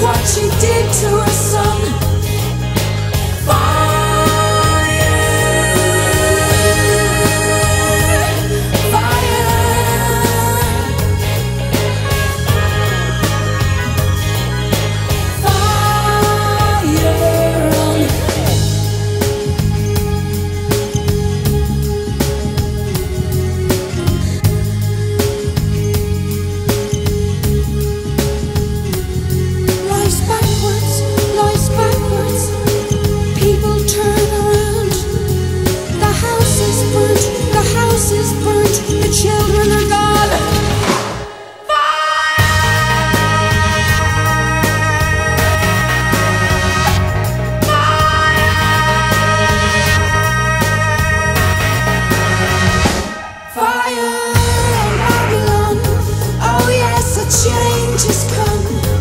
what you did to us. change has come.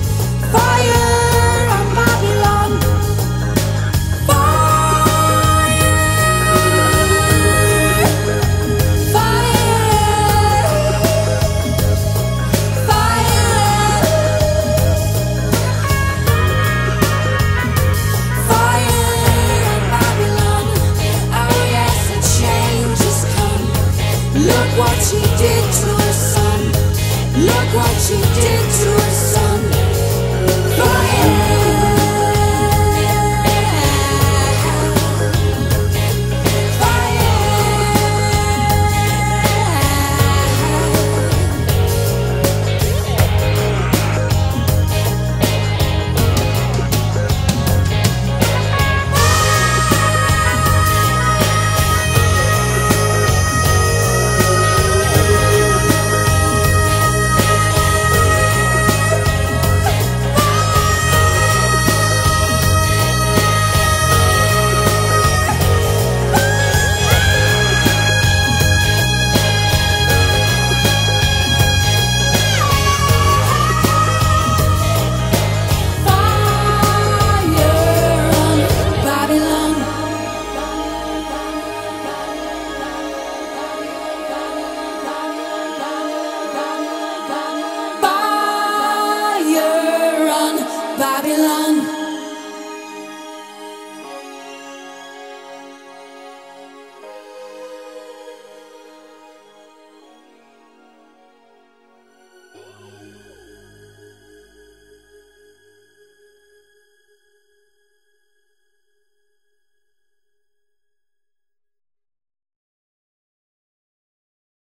Babylon.